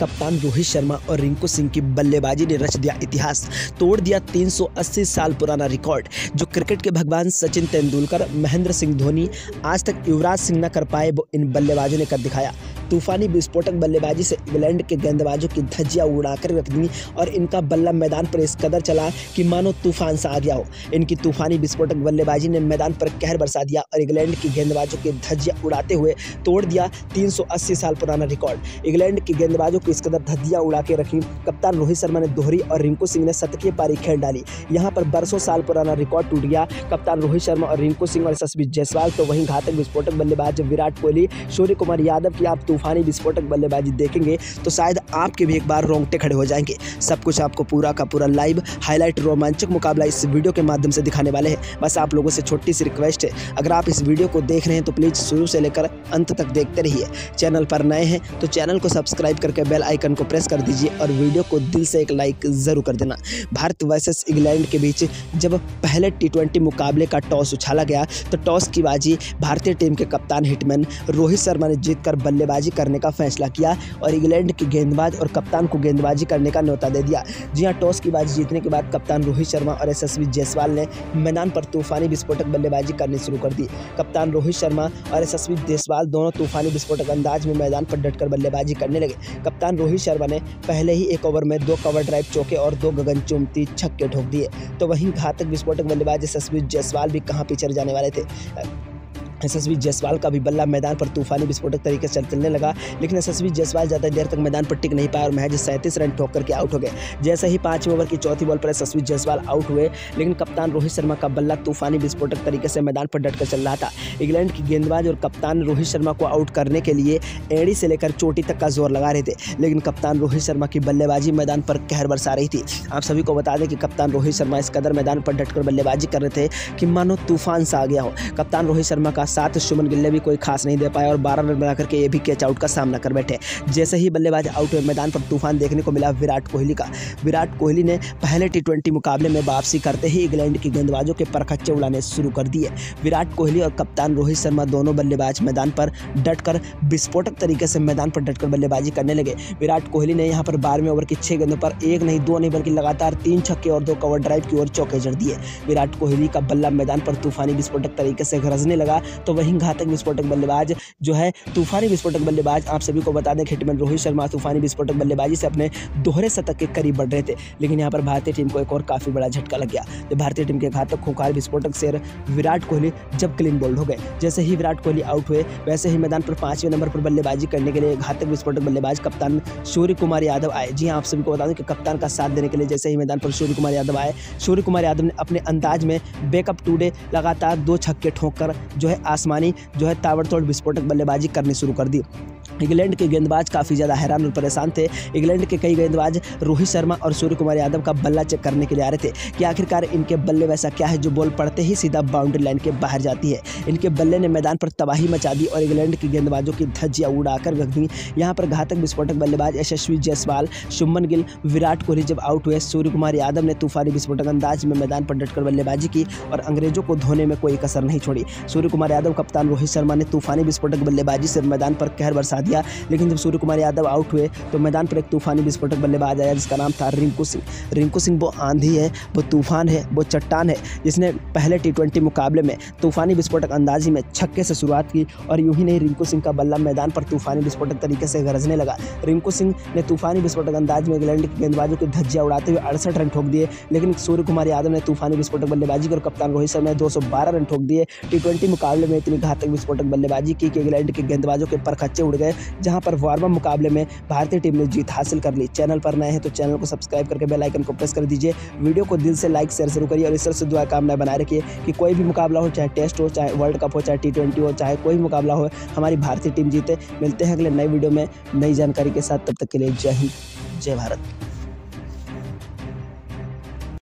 कप्तान रोहित शर्मा और रिंकू सिंह की बल्लेबाजी ने रच दिया इतिहास, तोड़ दिया 380 साल पुराना रिकॉर्ड, जो क्रिकेट के भगवान सचिन तेंदुलकर, महेंद्र सिंह धोनी, आज तक युवराज सिंह न कर पाए वो इन बल्लेबाजों ने कर दिखाया। तूफानी विस्फोटक बल्लेबाजी से इंग्लैंड के गेंदबाजों की धज्जियाँ उड़ाकर रख दी और इनका बल्ला मैदान पर इस कदर चला कि मानो तूफ़ान सा आ गया हो। इनकी तूफानी विस्फोटक बल्लेबाजी ने मैदान पर कहर बरसा दिया और इंग्लैंड की गेंदबाजों की धज्जियाँ उड़ाते हुए तोड़ दिया 380 साल पुराना रिकॉर्ड। इंग्लैंड की गेंदबाजों को इस कदर धज्जियाँ उड़ा के रखी। कप्तान रोहित शर्मा ने दोहरी और रिंकू सिंह ने शतकीय पारी खेल डाली। यहाँ पर बरसों साल पुराना रिकॉर्ड टूट गया। कप्तान रोहित शर्मा और रिंकू सिंह और यशस्वी जायसवाल तो वहीं घातक विस्फोटक बल्लेबाज विराट कोहली, सूर्य कुमार यादव की आप तूफानी विस्फोटक बल्लेबाजी देखेंगे तो शायद आपके भी एक बार रोंगटे खड़े हो जाएँगे। सब कुछ आपको पूरा का पूरा लाइव हाईलाइट रोमांचक मुकाबला इस वीडियो के माध्यम से दिखाने वाले हैं। बस आप लोगों से छोटी सी रिक्वेस्ट है, अगर आप इस वीडियो को देख रहे हैं तो प्लीज़ शुरू से लेकर अंत तक देखते रहिए। चैनल पर नए हैं तो चैनल को सब्सक्राइब करके बेल आइकन को प्रेस कर दीजिए और वीडियो को दिल से एक लाइक ज़रूर कर देना। भारत वर्सेस इंग्लैंड के बीच जब पहले टी मुकाबले का टॉस उछाला गया तो टॉस की बाजी भारतीय टीम के कप्तान हिटमैन रोहित शर्मा ने जीतकर बल्लेबाजी करने का फैसला किया और इंग्लैंड की गेंदबाज और कप्तान को गेंदबाजी करने का न्योता दे दिया। जी हाँ टॉस की बाजी जीतने के बाद कप्तान रोहित शर्मा और यशस्वी जायसवाल ने मैदान पर तूफानी विस्फोटक बल्लेबाजी करनी शुरू कर दी। कप्तान रोहित शर्मा और यशस्वी जायसवाल दोनों तूफानी विस्फोटक अंदाज में मैदान पर डटकर बल्लेबाजी करने लगे। कप्तान रोहित शर्मा ने पहले ही एक ओवर में दो कवर ड्राइव चौके और दो गगन चुमती छक्के ठोक दिए। तो वहीं घातक विस्फोटक बल्लेबाज यशस्वी जायसवाल भी कहाँ पीछे जाने वाले थे? यशस्वी जायसवाल का भी बल्ला मैदान पर तूफानी विस्फोटक तरीके से चलने लगा, लेकिन यशस्वी जायसवाल ज़्यादा देर तक मैदान पर टिक नहीं पाया और महज सैंतीस रन ठोक करके आउट हो गए। जैसे ही पाँचवें ओवर की चौथी बॉल पर यशस्वी जायसवाल आउट हुए, लेकिन कप्तान रोहित शर्मा का बल्ला तूफानी विस्फोटक तरीके से मैदान पर डटकर चल रहा था। इंग्लैंड की गेंदबाज और कप्तान रोहित शर्मा को आउट करने के लिए एड़ी से लेकर चोटी तक का ज़ोर लगा रहे थे, लेकिन कप्तान रोहित शर्मा की बल्लेबाजी मैदान पर कहर बरसा रही थी। आप सभी को बता दें कि कप्तान रोहित शर्मा इस कदर मैदान पर डटकर बल्लेबाजी कर रहे थे कि मानो तूफ़ान सा आ गया हो। कप्तान रोहित शर्मा का साथ शुमन गिल्ले भी कोई खास नहीं दे पाए और बारह रन बना करके ये भी कैच आउट का सामना कर बैठे। जैसे ही बल्लेबाज आउट हुए मैदान पर तूफ़ान देखने को मिला, विराट कोहली का। विराट कोहली ने पहले टी मुकाबले में वापसी करते ही इंग्लैंड की गेंदबाजों के परखच्चे उड़ाने शुरू कर दिए। विराट कोहली और कप्तान रोहित शर्मा दोनों बल्लेबाज मैदान पर डटकर, विस्फोटक तरीके से मैदान पर डटकर बल्लेबाजी करने लगे। विराट कोहली ने यहाँ पर बारहवें ओवर की छह गेंदों पर एक नहीं, दो नहीं, बल्कि लगातार तीन छक्के और दो कवर ड्राइव की ओर चौके जड़ दिए। विराट कोहली का बल्ला मैदान पर तूफानी विस्फोटक तरीके से गरजने लगा। तो वहीं घातक विस्फोटक बल्लेबाज जो है, तूफानी विस्फोटक बल्लेबाज, आप सभी को बता दें हिटमैन रोहित शर्मा तूफानी विस्फोटक बल्लेबाजी से अपने दोहरे शतक के करीब बढ़ रहे थे। लेकिन यहाँ पर भारतीय टीम को एक और काफ़ी बड़ा झटका लग गया। जब भारतीय टीम के घातक खुंखार विस्फोटक शेर विराट कोहली जब क्लीन बोल्ड हो गए। जैसे ही विराट कोहली आउट हुए, वैसे ही मैदान पर पाँचवें नंबर पर बल्लेबाजी करने के लिए घातक विस्फोटक बल्लेबाज कप्तान सूर्य कुमार यादव आए। जी हाँ आप सभी को बता दें कि कप्तान का साथ देने के लिए जैसे ही मैदान पर सूर्य कुमार यादव आए सूर्य कुमार यादव ने अपने अंदाज में बैकअप टूडे लगातार दो छक्के ठोंक कर जो है आसमानी जो है ताबड़तोड़ विस्फोटक बल्लेबाजी करनी शुरू कर दी। इंग्लैंड के गेंदबाज काफ़ी ज़्यादा हैरान और परेशान थे। इंग्लैंड के कई गेंदबाज रोहित शर्मा और सूर्य कुमार यादव का बल्ला चेक करने के लिए आ रहे थे कि आखिरकार इनके बल्ले वैसा क्या है जो बॉल पड़ते ही सीधा बाउंड्री लाइन के बाहर जाती है। इनके बल्ले ने मैदान पर तबाही मचा दी और इंग्लैंड के गेंदबाजों की धज्जियाँ उड़ाकर रख दी। यहाँ पर घातक विस्फोटक बल्लेबाज यशस्वी जायसवाल, शुभमन गिल, विराट कोहली जब आउट हुए सूर्य कुमार यादव ने तूफानी विस्फोटक अंदाज में मैदान पर डटकर बल्लेबाजी की और अंग्रेज़ों को धोने में कोई कसर नहीं छोड़ी। सूर्य कुमार यादव, कप्तान रोहित शर्मा ने तूफानी विस्फोटक बल्लेबाजी से मैदान पर कहर बरसा दिया। लेकिन जब सूर्य कुमार यादव आउट हुए तो मैदान पर एक तूफानी विस्फोटक बल्लेबाज आया, जिसका नाम था रिंकू सिंह। रिंकू सिंह वो आंधी है, वो तूफ़ान है, वो चट्टान है, जिसने पहले टी मुकाबले में तूफानी विस्फोटक अंदाजी में छक्के से शुरुआत की और यूँ ही नहीं, रिंकू सिंह का बल्ला मैदान पर तूफानी विस्फोटक तरीके से गरजने लगा। रिंकू सिंह ने तूफानी विस्फोटक अंदाज में इंग्लैंड के गेंदबाजों की धज्जियाँ उड़ाते हुए अड़सठ रन ठोक दिए, लेकिन सूर्य कुमार यादव ने तूफानी विस्फोटक बल्लेबाजी और कप्तान रोहित शर्मा ने दो रन ठोक दिए। टी मुकाबले में इतनी घातक विस्फोटक बल्लेबाजी की कि इंग्लैंड के गेंदबाजों के परखच्चे उड़ गए। जहाँ पर वार्म मुकाबले में भारतीय टीम ने जीत हासिल कर ली। चैनल पर नए हैं तो चैनल को सब्सक्राइब करके बेल आइकन को प्रेस कर दीजिए। वीडियो को दिल से लाइक, शेयर शुरू करिए और इस तरह से दुआ कामना बनाए रखिए कि कोई भी मुकाबला हो, चाहे टेस्ट हो, चाहे वर्ल्ड कप हो, चाहे टी ट्वेंटी हो, चाहे कोई मुकाबला हो, हमारी भारतीय टीम जीते। मिलते हैं अगले नए वीडियो में नई जानकारी के साथ। तब तक के लिए जय हिंद, जय भारत।